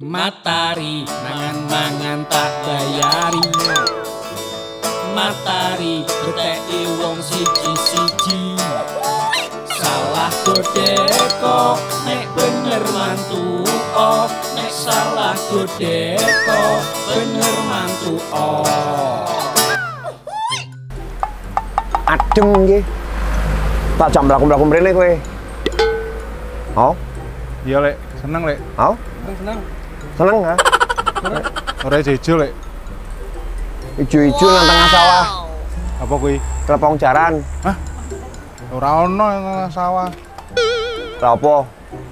Matahari mangan-mangan tak bayari. Matahari beteki wong siji-siji. Salah godeko nek bener mantu oh Nek salah godeko bener mantu oh adem nggih. Tak jam mlaku-mlaku mrene kowe. Oh, Iya lek, seneng lek. oh. Seneng Seneng ha? Ora jejo lek. Ijo-ijo nang tengah sawah, Apa kuwi? telepong jaran. Ora ono nang sawah. Lah apa?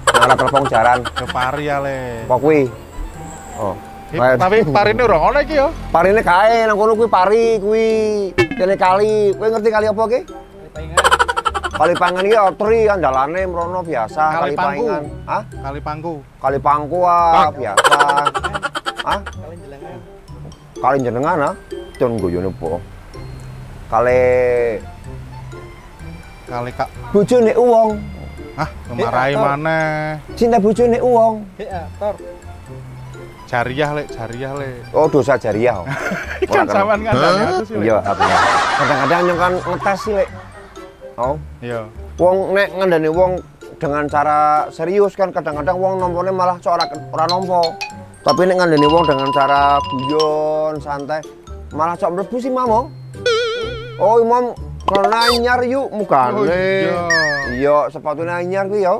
Nang arah telepong jaran. Ke pari ya le. Apa kuwi? Oh. Kae- Tapi parine ora ono iki yo. Parine kae nang kono kuwi pari kuwi. Kene kali. Kowe ngerti kali apa ki? Kali pangan iki otri andalane mrono biasa Kali kali pangan. Hah? Kali pangku. Kali pangku ah biasa. Hah? Kali jenengan ah. Don guyone po. Kali Kali kak. bojone uwong. Ah, kemarahi Tor. maneh. Cinta bojone uwong. Jariah lek, jariah lek. Oh dosa jariah. Kan sampean aku sih. Lek. Iya, apa ya? Kadang-kadang yang kan ngetes sih, Lek. Oh, Iya. wong nek ngandani wong dengan cara serius kan kadang-kadang wong nompone malah sok ora ora nompo. Tapi nek ngandani wong dengan cara guyon, santai, malah sok mlebu sih, Mam. Oh, Imam karena anyar yuk mukane. Oh, iya. Iya, sepatune anyar kuwi ya.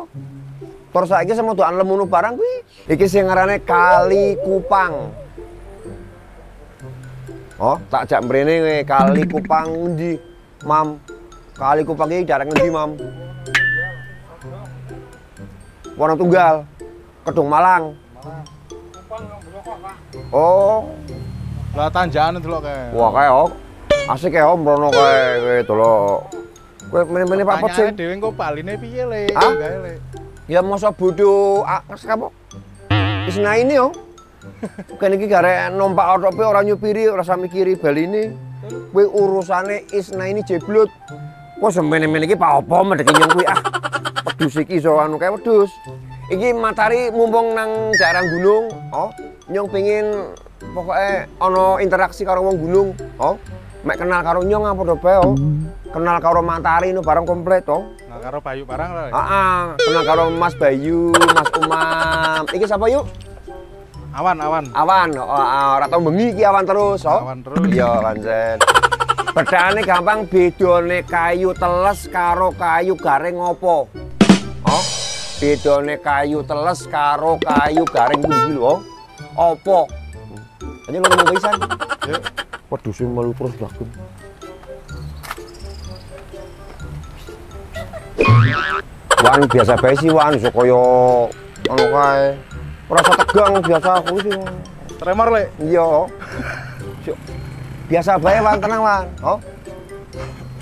Terus saiki semodokan lemunu barang kuwi. Iki sing ngarane Kali Kupang. Oh, tak jak mrene Kali Kupang endi? Mam. Kali Kupang iki daerah ngendi, Mam? Wono Tunggal. Kedung Malang. Oh, Lah tanjakan delok kae. wah kae oh. Asik ya om kae kowe delok. Kowe meneh-meneh Pak Pot sing. Pertanyaane dhewe engko baline piye le? Le. Ya masa bodoh akes kamu. Isna ini yo. Kan iki garek numpak otope ora nyupiri, ora sami kiri baline. Kowe urusane Isna ini jeblot. Kok semene-mene iki Pak Opo medeki kuwi ah. Pedus iki iso anu kae wedhus. Iki matahari mumpung nang daerah gunung, oh. Nyong pengin pokoknya ana interaksi karo wong gunung, oh. Mek kenal karo nyong apa do bae, oh. Kenal karo matahari nu barang komplit, oh. Nah, karo Bayu barang le. Ah, ah, kenal karo Mas Bayu, Mas Umam. Iki siapa yuk? Awan, awan. Awan. Oh, ah, ora tau bengi iki awan terus, oh. Awan terus. Iya, pancen. Bedane gampang bedone kayu teles karo kayu garing opo? Oh. Bedone kayu teles karo kayu garing kuwi lho. Opo? Aja lu ngomong pisan. Yuk. Waduh, sing malu terus lagun. Wan biasa bae sih wan iso kaya ngono kae. Ora tegang biasa aku sih. Tremor le. Iya. Biasa bae wan tenang wan. Oh.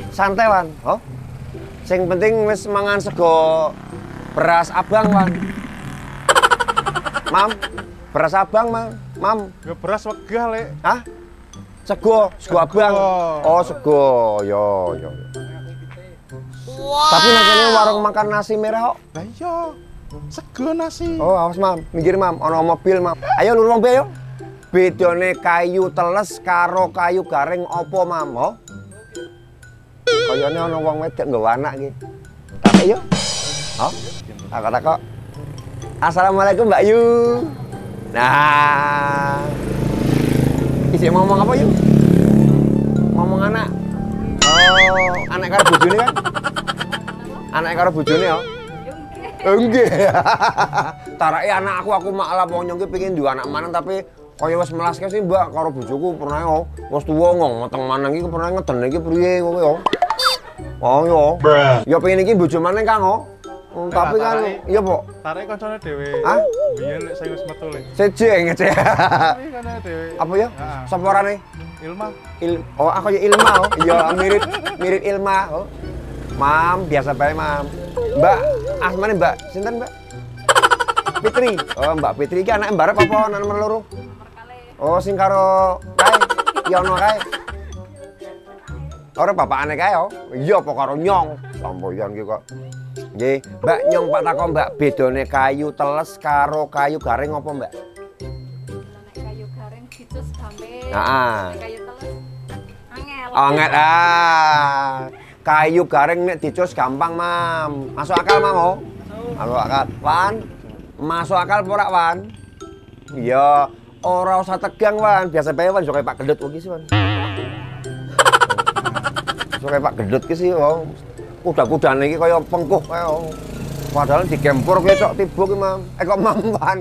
Santai wan. Oh. Sing penting wis mangan sego beras abang wan. Mam, beras abang, Mam. Mam, Ya beras wegah le. Hah? Sego, sego abang. Oh, sego. Yo, yo. Tapi nang kene warung makan nasi merah kok. Lah iya. Sego nasi. Oh, awas, Mam. Minggir, Mam. Ono mobil, Mam. Ayo nurung be yo. Bedone kayu teles karo kayu garing opo, Mam? Oh. Kayane ono wong wedok nggawa anak iki. Tapi yo. Oh. Takok-takok. Assalamualaikum, Mbak Yu. Nah. Isi ngomong apa, Yu? Ngomong anak. Oh, anak karo bojone kan? Anak karo bojone ya? Enggak. Tarake anak aku aku malah nyong ki pengen duwe anak maneng tapi kaya wis melaske sih Mbak karo bojoku pernah yo. Wis tuwa ngong meteng maneng iki pernah ngeden iki priye kowe yo. Oh yo. Ya pengen iki bojo maneng Kang oh. Hmm, tapi kan iya, Pok. Tarik kancane dhewe. Hah? Biyen lek saya wis metu le. Sejeng ngece. Kancane dhewe. Apa ya? Sapa orane? Ilma. Il oh aku ya Ilma oh. Iya mirip mirip Ilma oh. Mam, biasa bae, Mam. Mbak, asmane Mbak, sinten, Mbak? Fitri. Oh, Mbak Fitri iki anak mbarep apa anak nomor loro? Oh, sing karo kae. Ya ono kae. Ora bapakane kae oh. Iya apa karo nyong. Sampoyan ki kok. Nggih, Mbak Nyong Pak takon Mbak, bedone kayu teles karo kayu garing apa Mbak? Kayu garing dicus gampang. Heeh. Kayu teles angel. Anget ah. Kayu garing nek dicus gampang, Mam. Masuk akal, Mam? Oh? Masuk akal. Wan. Masuk akal apa ora, Wan? Iya, ora usah tegang, Wan. Biasa bae, Wan, kayak Pak Gendut iki sih, Wan. Kayak Pak Gendut ki sih, oh. Kuda-kudane iki kaya pengkuh. Oh. Padahal digempur kowe cok tiba ki, Mam. Eh kok Mam, Wan?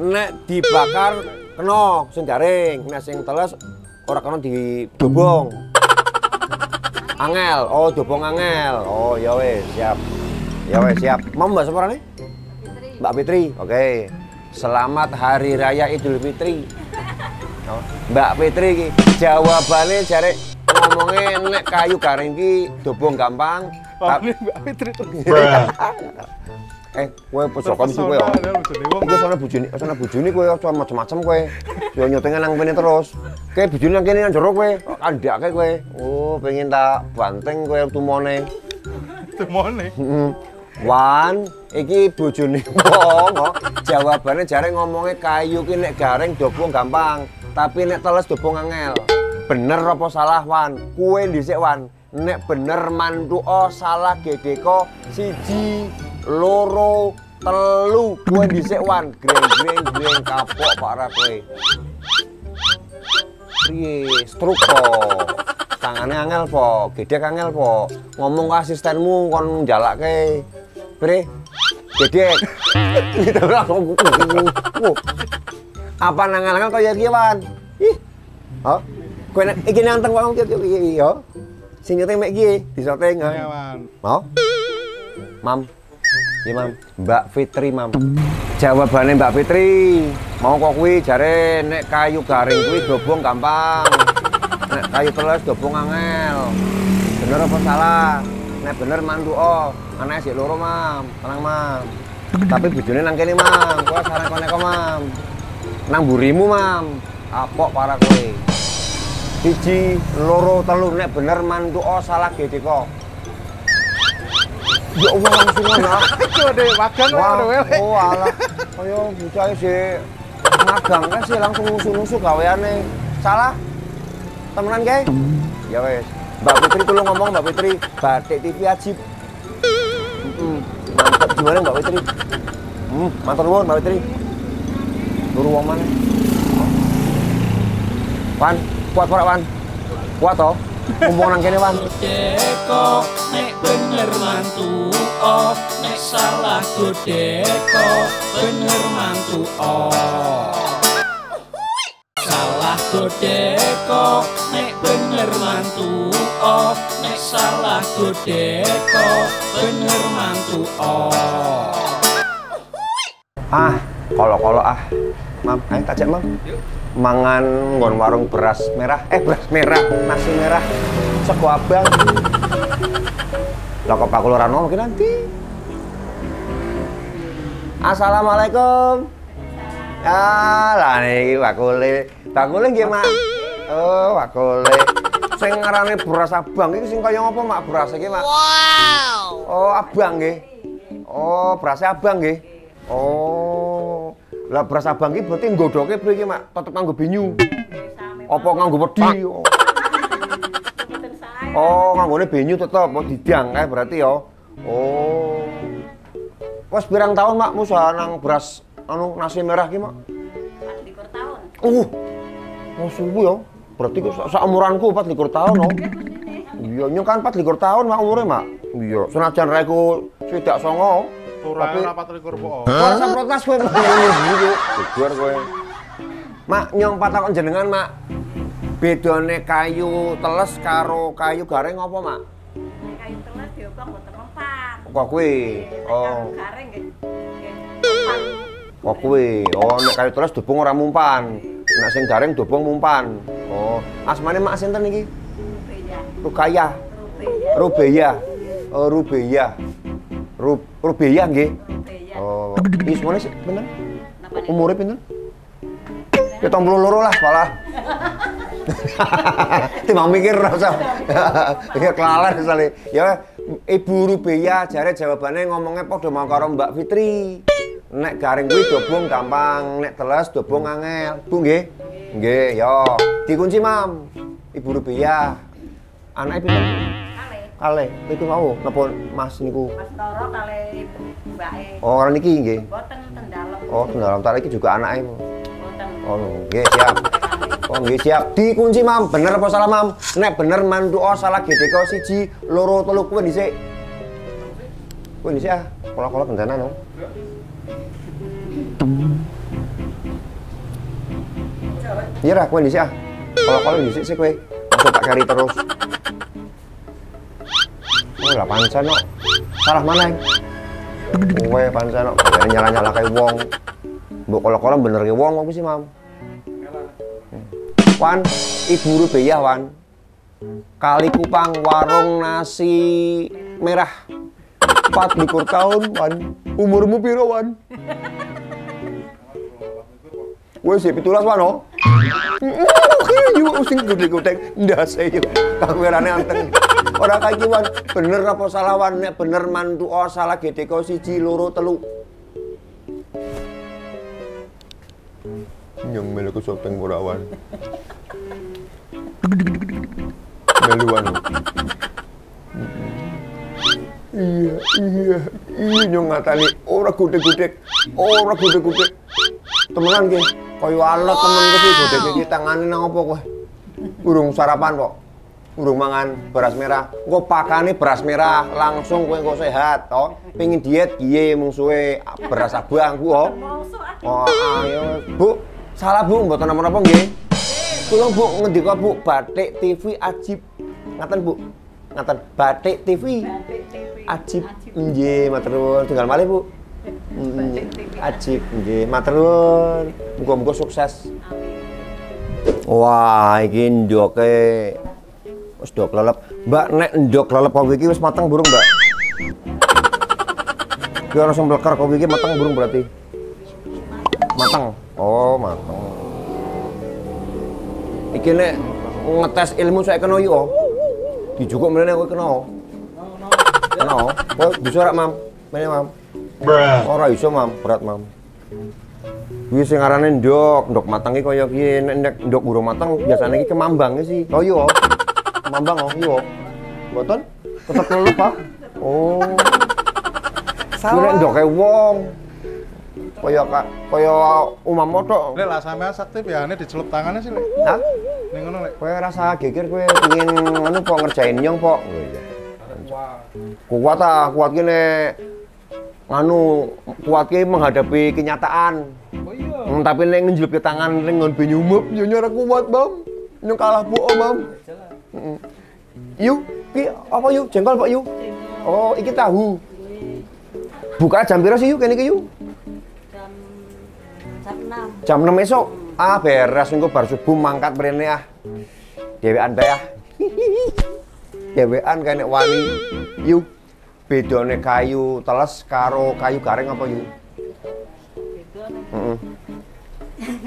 Nek dibakar kena sing garing, nek sing teles ora kena didobong. Angel, oh dobong angel. Oh ya wes, siap. Ya wes, siap. Mau Mbak nih? Mbak Fitri. Oke. Selamat Hari Raya Idul Fitri. Oh, Mbak Fitri iki jawabane jare ngomongnya nek kayu garing ki dobong gampang. Pak Ta- Mbak Fitri eh, kowe pojokan sih kowe. Bojone. Iku soalnya bujuni, soalnya bujuni kowe aja macem-macem kowe. Yo nyutingan nang kene terus. Kayak bujuni nang kene nang jero kowe. Kandhake kowe. Oh, pengen tak banteng kowe tumone. Demone. Heeh. Wan, iki bojone wong kok. Jawabane jare ngomongnya kayu ki nek garing dobong gampang, tapi nek teles dobong angel. Bener apa salah Wan? Kue dhisik Wan. Nek bener mantuo salah gedeko siji loro telu kue dhisik Wan. Greng-greng greng kapok parah kowe. Piye strukto? Tangane angel po, gedek angel po. Ngomong ke asistenmu kon njalake. Bre. Gedek. Kita langsung. Apa nang angel kaya iki, Wan? Ih. Oh. Kowe nek iki nang teng wong iki iki yo. Sing nyeteng mek iki disoteng. ha? Ya, Man. Mau? Mam. Iya, Mam. Mbak Fitri, Mam. Jawabannya Mbak Fitri. Mau kok kuwi jare nek kayu garing kuwi dobong gampang. Nek kayu teles dobong angel. Bener apa salah? Nek bener mantu oh. Anake sik loro, Mam. Tenang, Mam. Tapi bojone nang kene, Mam. Kowe sareng kene kok, Mam. Nang burimu, Mam. Apok para kowe. Siji, loro, telu nek bener mantu oh salah gede kok. Ya Allah langsung anak. Coba makan Wah, wae oh alah. Kaya bocah sih magang kan sih langsung nusu-nusu gaweane. Salah? Temenan kae? Ya wes. Mbak Fitri tolong ngomong Mbak Fitri, Batik TV ajib. Mantap gimana Mbak Fitri? Hmm, mantap nuwun Mbak. Turu wong mana? Wan, kuat ora Wan? Kuat toh? Mumpung nang kene Wan. Deko nek bener mantu oh nek salah deko bener mantu oh Deko nek bener mantu oh nek salah deko bener mantu oh Ah, kolo-kolo ah. Mam, ayo tajak mam. Mangan ngon warung beras merah. Eh, beras merah, nasi merah. Sego abang. Lah kok Pak Kulurano mungkin nanti. Assalamualaikum. Ya, lah niki Pak Kule. Kule nggih, Mak. Oh, Kule. Sing ngarane beras abang iki sing kaya apa, Mak? Beras iki, Mak? Oh, abang nggih. Oh, berasnya abang nggih. Oh. Lah beras abang iki berarti nggodoke piye iki, Mak? Tetep nganggo binyu. Apa nganggo wedi? Oh. Oh, nganggone binyu tetep mau didang kae berarti ya. Oh. Wes pirang tahun, Mak, musa nang beras anu nasi merah ki, Mak? Likur tahun. Uh. Oh, subuh ya. Berarti ku sa umuranku 24 tahun, oh. Iya, nyong kan 24 tahun mak umure, Mak. Iya, senajan reku swidak songo. Tapi- rapat likur po. Ora protes kowe ngene Jejer kowe. Mak nyong patakon jenengan, Mak. Bedone kayu teles karo kayu garing apa, Mak? Kayu teles diobong mboten mempan. Kok kuwi? Oh, kayu garing nggih. kok kuwi. Oh, nek kayu teles dobong ora mumpan. Nek sing garing dobong mumpan. Oh, asmane Mak sinten iki? Rubeya. Rukayah, Rubeya. Oh, Rubeya. Rub Rubeya nggih. Rubeya. Oh, iki semuanya sih bener? Umurnya pinten? Pitung puluh loro lah, malah. Timbang mikir rasa. Ya kelalen misalnya. Ya Ibu Rubeya jare jawabane ngomongnya padha mau karo Mbak Fitri. Nek garing kuwi dobong gampang, nek teles dobong angel. Bu nggih? Nggih, yo. Dikunci, Mam. Ibu Rubeya. Anake pinten? Kale. Kale, iku mau napa Mas niku? Mas Toro kale mbake. Oh, orang niki nggih. Boten tendalem. Oh, dalam tar iki juga anake. Boten. Oh, nggih, siap. Oh, nggih, siap. Dikunci, Mam. Bener apa salah, Mam? Nek bener mantu oh salah GDK siji, loro, telu kuwi dhisik. Kuwi dhisik ah. Kala-kala kendanan, no. Iya lah, kowe dhisik ah. Kala-kala dhisik sih kowe. Aja tak kari terus. Oh, lah pancen no. Salah mana? Kowe pancen no. Kayaknya nyala-nyala kayak wong. Mbok kala-kala bener kayak wong apa sih, Mam? Wan, Ibu Rubeya, Wan. Kali Kupang warung nasi merah. 4 tahun, Wan. Umurmu piro, Wan? Wes sih pitulas wan oh. Iki wan, bener apa salah wan? Bener mantu oh salah. Kau siji loro telu. Nyong melu ke sopeng ora wan. Melu wan. Iya, iya, iya. Nyong ngatani. Ora gede-gede, ora gede-gede. Temenan ki, koyo alot temen ki sih gede iki tangane nang apa kowe? Urung sarapan kok. Urung mangan beras merah. Engko pakane beras merah, langsung kowe engko sehat to. Pengin diet piye mungsuhe beras abang ku oh. Oh, ayo, Bu. Salah Bu, mboten napa-napa nggih. Kula Bu ngendika Bu, Batik TV Ajib. Ngaten Bu. Ngaten Batik TV Batik TV. Ajib. Ajib. Nggih, matur nuwun. Tinggal malih Bu. Mm, TV. Ajib, nggih. Matur nuwun. Muga-muga sukses. Amin. Wah, iki ndoke wis ndok lelep. Mbak, nek ndok lelep kowe iki wis mateng burung, Mbak? Ki ora sing mleker kowe iki mateng burung berarti. Mateng. Oh, mateng. Iki nek ngetes ilmu saya kena yo. Dijukuk mrene kowe kena. Kena. Kowe bisa ora, Mam? Mene, Mam. Ora iso, Mam. Berat, Mam. Kuwi sing arane ndok, ndok mateng iki kaya piye? Nek ndok burung mateng biasane iki kemambang sih. Oh iya. Kemambang oh iya. Mboten? Tetep lelep, Pak. Oh. Kuwi nek ndoke wong. Kaya kak, kaya umam motok. Lek lah sampean sakti biasanya dicelup tangannya sih lek. Hah? Ning ngono lek. Kowe rasa geger kowe pengin anu po ngerjain nyong po. Oh iya. Kuat ah, kuat gini anu kuat ki menghadapi kenyataan. Oh iya. Hmm, tapi nek ngenjlep ke tangan ning nggon benyumup yo nyora kuat, Bam. Nyong kalah bu, oh, Bam. Heeh. Yu, ki apa yu? Jengkol Pak yu? Oh, iki tahu. Buka jam piro sih yu kene iki yu? Jam jam 6. Jam 6 esok. Ah, beres engko bar subuh mangkat mrene ah. Dewean bae ah. Dewean kae nek wani. Yu. Bedone kayu teles karo kayu garing apa yu? Beda nek Heeh.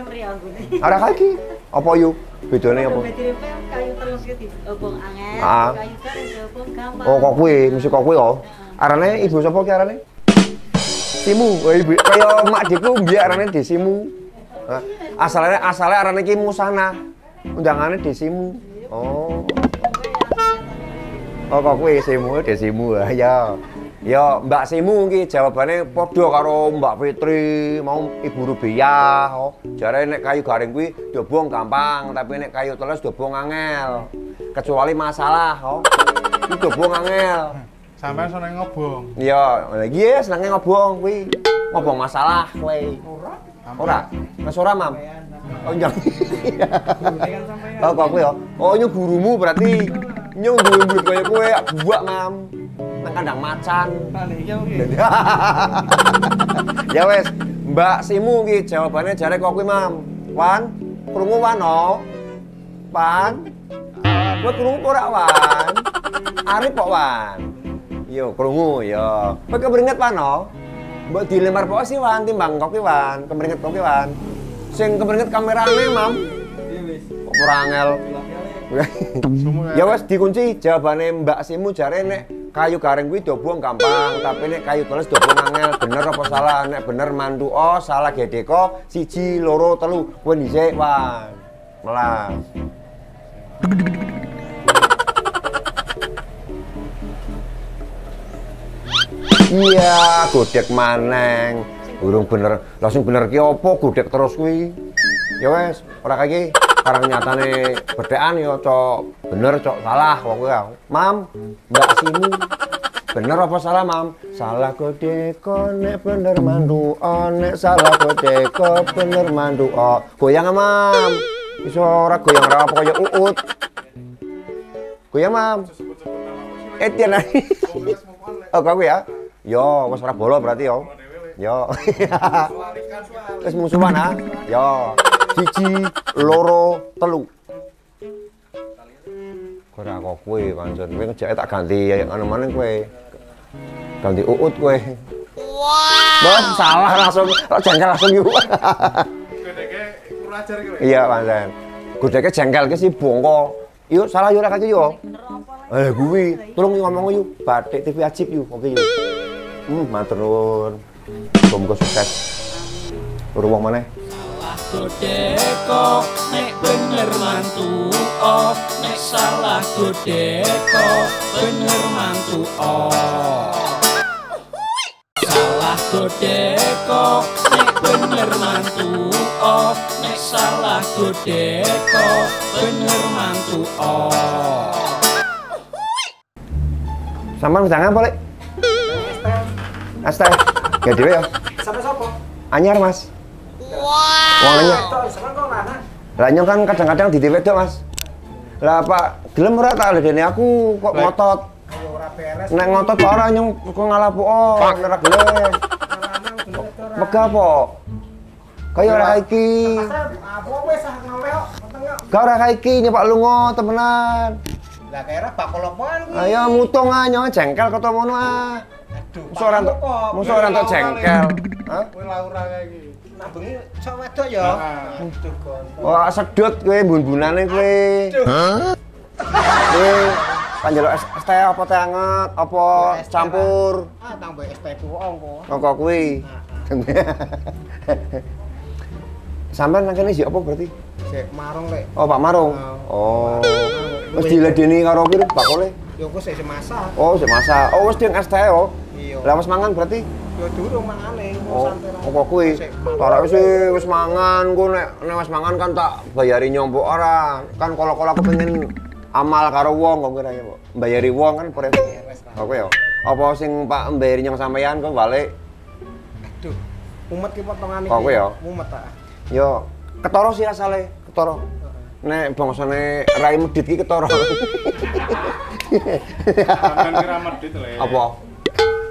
mriyang gune. Ada kaki. Apa yu? Bedone apa? Kayu terus ki diobong angel, Ah. kayu garing diobong gampang. Oh, kok kuwi, mesti kok kuwi oh. Arane ibu sapa ki arane? Simu. Oh, ibu kaya mak diku mbiyen arane Desimu. Asalnya asalnya arane ki Musana. Undangane Desimu. Oh. Oh, kok kuwi Simu, Desimu. Ah, Ya. Ya, Mbak Simu ki jawabane padha karo Mbak Fitri, mau Ibu Rubiah. Oh. Jare nek kayu garing kuwi dobong gampang, tapi nek kayu teles dobong angel. Kecuali masalah, oh. Iki dobong angel. Sampean seneng ngobong. Iya, lagi ya senengnya ngobong kuwi. Ngobong masalah kowe. Ora. Mas ora, Mam. Oh, njang. Oh, kok kowe ya. Oh, nyu gurumu berarti nyu duwe murid kaya kowe buak, Mam. Nang kandang macan. ya wes, Mbak Simu ki jawabannya jare kok kuwi, Mam. Wan, krungu wan no. Pan. Kowe krungu apa ora, Wan? Arif kok, Wan. Yo, krungu yo. Kowe keberinget Wan no. Mbok dilemar pok sih Wan timbang kok ki, Wan. Keberinget kok ki, Wan. Sing keberinget kamerane, Mam. Kok ora angel. Ya wes dikunci jawabane Mbak Simu jare nek kayu garing kuwi dobong gampang, tapi nek kayu teles dobong angel. Bener apa salah? Nek bener mantu oh, salah gedeko siji, loro, telu. Kowe dhisik, Wan. Melas. Iya, godek maneng. Urung bener, langsung bener ki opo godek terus kuwi. Ya wes, ora kaki karang nyatane bedekan ya cok bener cok salah wong kuwi. Mam, Mbak sini. Bener apa salah, Mam? Salah godeko nek bener mandu oh, nek salah godeko bener mandu oh. Goyang Mam. Iso ora goyang ora kaya uut. Goyang, Mam. Etian ae. Oh, kau ya? Yo, wis ora bola berarti yo. Yo. Wis musuhan ah. Yo. Siji, loro, telu. Ora kok kowe pancen. Kowe ngejake tak ganti yang anu maneh kowe. Ganti uut kowe. Wow. salah langsung, kok jengkel langsung yuk. Gedeke kurang ajar lho. iya, pancen. Godeke jengkel ke si bongko. Yuk, salah yuk ora kaki yo. Eh, kuwi, tolong ngomong yuk, batik TV ajib yuk, oke yuk. Hmm, matur nuwun. Semoga sukses. Maneh. Salah godeko nek bener mantu oh nek salah godeko bener mantu oh Salah godeko nek bener mantu oh nek salah godeko bener mantu oh Sampeyan jangan boleh. Asta. Ya dhewe ya. Sampai sopo? Anyar, Mas. Wow. Wong anyar. Tok, sampean kok mana? Lah nyong kan kadang-kadang di wedok, Mas. Lah Pak, gelem ora tak ledene aku kok ngotot. Nek ngotot ora nyong kok ngalapu oh, ora gelem. Megah po. Kaya ora kayak iki. Apa wis ngombe kok. Peteng kok. Kau ora iki nyepak lunga temenan. Lah kira apaan kuwi? Ayo mutung ah nyong jengkel kata ngono ah. Aduh. Musuh ora entuk, musuh ora entuk jengkel. Hah? Kowe laura kayak iki. Nak bengi sok wedok ya. Nah. Wah, sedot kowe bun-bunane kowe. Kowe panjaluk es, teh apa teh anget, apa campur. Ah tambah es teh bohong kok. Kok kuwi. Sampeyan nang kene sik apa berarti? Sik marung lek. Oh, Pak Marung. Oh. Wis diledeni karo kuwi bakule. Yo kok sik masak. Oh, sik masak. Oh, wis dieng es teh oh. Iya. Lah wis mangan berarti? Yo durung mangane, Oh, apa kuwi? Sik mangan. Tarak wis wis mangan, ku nek nek wis mangan kan tak bayari nyompok ora. Kan kala-kala aku pengen amal karo wong kok kira ya. Bayari wong kan pure. Wis lah. Oke ya. Apa sing Pak mbayari nyong sampeyan kok balik? Aduh. Mumet ki potongane. Kok kuwi ya? Mumet ah. Yo, ketara sih asale, ketara. Nek bangsane rai medit ki ketara. Sampeyan kira medit le. Apa?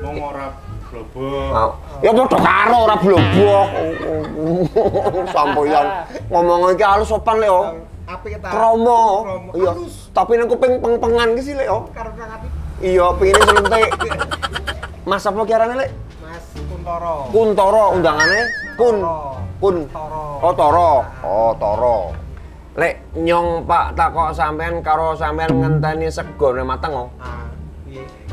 Wong ora blobok. Ah, Ya padha karo ora blobok. Sampeyan ngomong iki halus sopan le yo. Apik ta? Kromo. Iya. Tapi nang kuping peng-pengan ki sih, Lek. yo. Karo kang apik. Iya, pingine selentik. Mas apa kiarane, Lek? Mas Kuntoro. Kuntoro undangane Kun. Kun. Toro. Oh, Toro. Oh, Toro. Lek nyong Pak takok sampean karo sampean ngenteni segone mateng oh.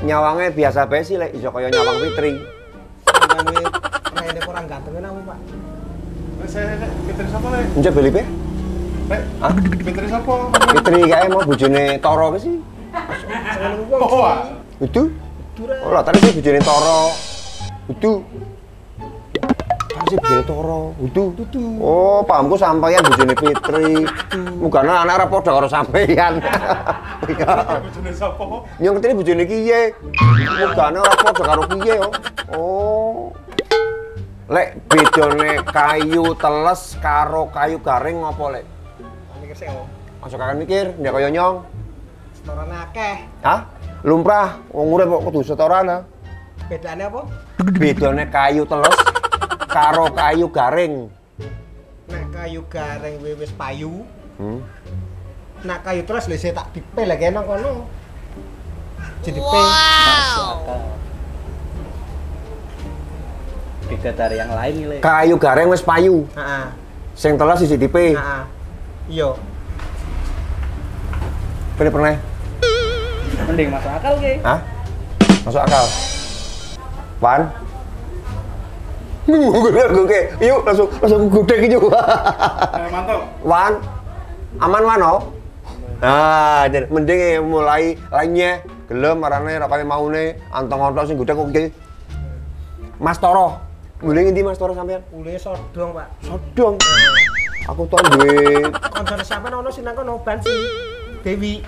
Nyawange biasa bae sih, Lek. Iso kaya nyawang Fitri. Iki rene kurang ganteng aku, Pak. Lek saya lek pinter sapa le? Njok belipe? Lek, pinter sapa? Fitri kae mau bojone Toro ke sih? Oh, ah. Itu? Dura. Oh, lah tadi sih bojone Toro. Itu. Sih bojone Toro. Itu. Oh, pahamku sampeyan bojone Fitri. Mugane anak ora padha karo sampeyan. Bojone sapa? Yang ketene bojone kiye. Mugane ora padha karo kiye yo. Oh. Lek bedone kayu teles karo kayu garing ngopo, Lek? Mikir oh. Aja kakek mikir, ndak kaya nyong. Setorane akeh. Hah? Lumrah, wong urip kok kudu setoran ha. Bedane apa? Bedone kayu teles karo kayu garing. Nek kayu garing wis payu, Hmm. nek kayu terus lho tak dipel lagi nang kono. Jadi wow. beda dari yang lain nih Le. Kayu garing wis payu. Heeh. Sing teles sisi tipe. Heeh. Iya. Pilih pernah? mending masuk akal ke Hah? Masuk akal. Wan. Oke, yuk langsung langsung gudeg yuk. Eh, mantap. Wan, aman wan oh. Nah, jadi mending mulai lainnya gelem marane ra kaya maune antong ontok sing gudeg oke. Mas Toro. Mulai ngendi Mas Toro sampean? Ule sodong, Pak. Sodong. Aku tau duwe Koncone sampean ono sing nang kono bensin. Dewi.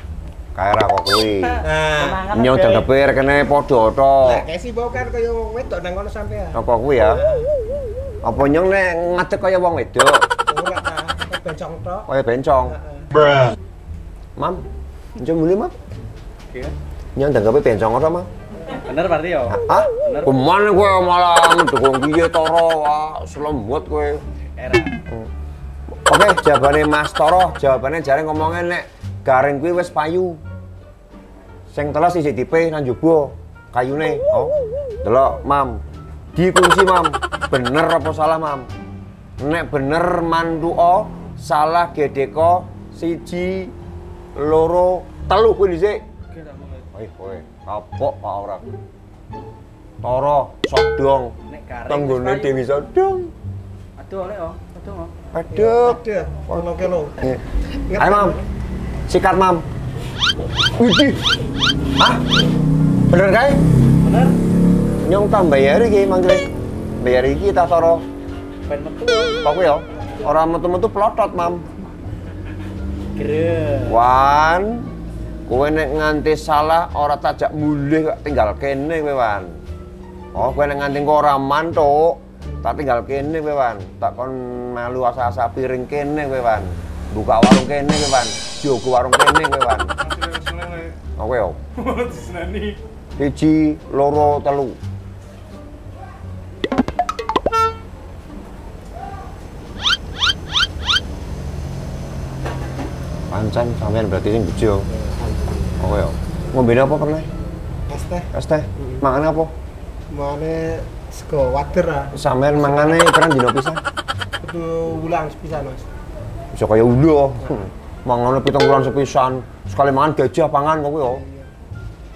Kaya ra kok kuwi. Nah, Nyong dengkepe rekene padha to. Lah, sih kan kaya wong wedok nang kono sampean. Kok kuwi ya? Apa nyong nek ngadeg kaya wong wedok, Ora ta, bencong tok. kaya bencong. Heeh. Mam, njong muli mam. Oke. Nyong dengkepe bencong ora mam? Bener berarti yo. Ah? Ke mana kowe malah mendukung piye Toro? Wah, selembut kowe. Era. Oke, jawabannya Mas Toro, jawabannya jare ngomongnya nek garing kuwi wis payu. Sing teles siji tipe nang jaba kayune. Oh. Delok, Mam. Dikunci, Mam. Bener apa salah, Mam? Nek bener manduo, salah gedeko siji loro telu kuwi dhisik. Wih, kowe kapok Pak ora. Toro, sodong. Nek garing. Tanggone Dewi Sodong. Aduh oleh yo. Aduh. oh. Aduh. Ada, ono kilo. Nih. Ayo mam, sikat mam. Widih, ah, bener kai? Bener. Nyong tam bayar iki manggil. Bayar iki tak toro. Ben metu. Kok ya? Orang metu-metu pelotot mam. Gere. Wan, kowe nek nganti salah ora tajak mulih kok tinggal kene kowe wan. Oh, kowe nek nganti ora mantuk, tak tinggal kene kowe wan. Tak kon melu asa-asa piring kene kowe wan. Buka warung kene kowe wan. Jogo warung kene kowe wan. Seneng le. Oke yo. Diseneni. Siji, loro, telu. Pancen sampean berarti sing bejo. Oke yo. Ngombe apa pernah? Es teh, Es teh. Mangan apa? mane sego wader ah. Sampean mangane pernah dino pisan. Kudu wulang sepisan, Mas. Bisa kaya ulo. Mangane pitung bulan sepisan. Sekali mangan gajah pangan kok yo.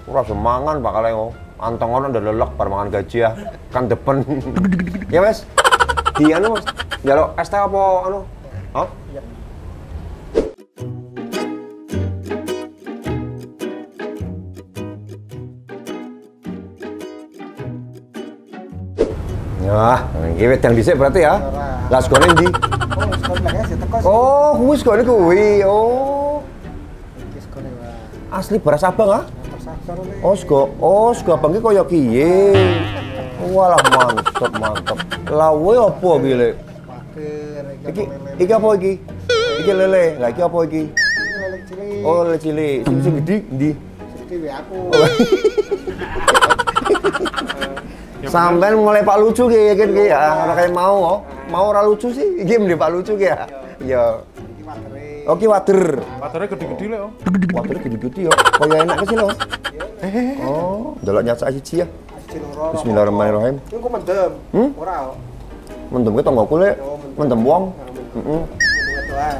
Ora semangan bakal yo. Antong ono ndelelek bar mangan gajah. Kan depen. ya wes. Di anu Mas. Jaluk es teh apa anu? Oh? Ya, iki wedang dhisik berarti ya. Lah segone ndi? Oh, sego belakangnya sih teko sih. Oh, kuwi segone kuwi. Oh. Iki sego ne wae. Asli beras abang ah? Oh, sego. Oh, sego abang iki kaya kiye. Walah mantep, mantep. Lah kowe apa iki, Lek? Iki iki apa iki? Iki lele. Lah iki apa iki? Lele cilik. Oh, lele cilik. Sing sing gedhi ndi? Iki wae aku. Sampean mulai Pak lucu ki kan ki ya, ora kayak mau oh. Mau ora lucu sih. Iki mending Pak lucu ki ya. Ya. Oke, wader. Motornya gede-gede le. oh. Wadernya gede-gede ya. Kaya enak ke sih lo. Oh, delok nyasa siji ya. Bismillahirrahmanirrahim. Iku mendem. Hmm? Ora. oh. Mendem ke tonggoku lek. Mendem wong. Heeh.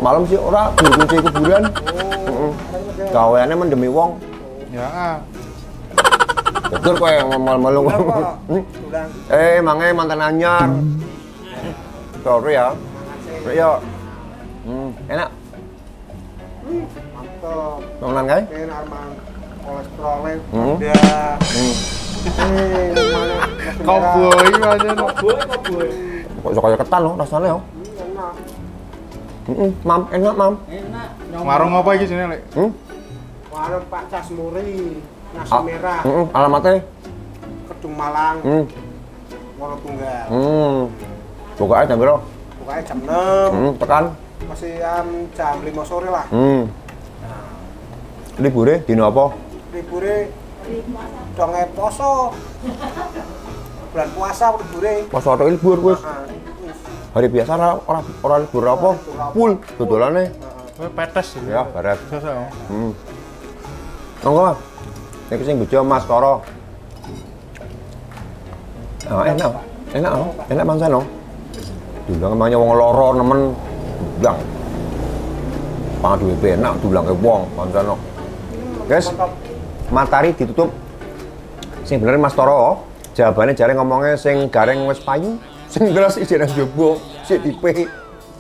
Malam sih ora kunci kuburan. Oh. Heeh. Gaweane mendemi wong. Ya. Betul kowe malu-malu. Hmm? Ulang. Eh, mangai mantan anyar. Sorry ya. Ya. Hmm, enak. Mantap. Nongan kae? Kayak arman kolesterolnya Hmm. udah. Hmm. Eh, mana? Cowboy aja no. Kok iso kaya ketan loh rasanya oh. Enak. Heeh, mam, enak mam. Enak. Warung apa iki sini lek? Hmm? Warung Pak Casmuri, nasi Ah, merah, Heeh, alamatnya. Kedung Malang, Hmm. Woro Tunggal. Hmm. Buka aja jam berapa? Pokoknya jam 6, Hmm, tekan. Masih jam, jam 5 sore lah. Hmm. Libure dino apa? Libure donge poso. Bulan puasa libure. Pas waktu libur wis. Ah, wis. Hari biasa ora ora ora libur apa? Full dodolane. Kowe petes sih. Ya, barat. Biasa oh. Hmm. Monggo, Mas. Nek sing bojo Mas Toro. Ah, enak. Enak, oh. enak mangan oh. Dulang emangnya wong loro nemen dulang. Pangan duwe enak dulang ke wong oh. Guys, matahari ditutup Sing bener Mas Toro, jawabannya jare ngomongnya sing gareng wis payu, sing terus ijene jobo, sik dipe.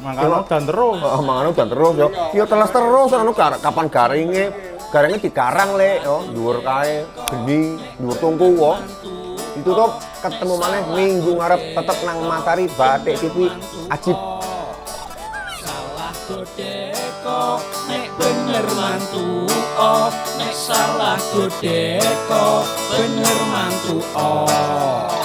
Makanya dan terus. Oh, mangan dan terus yo. Yo teles terus anu kapan garinge? Garinge dikarang le yo, dhuwur kae, geni, dhuwur tungku wo. Ditutup ketemu maneh minggu ngarep tetep nang Matahari Batik TV Ajib. Nek bener mantu oh nek salah godeko bener mantu oh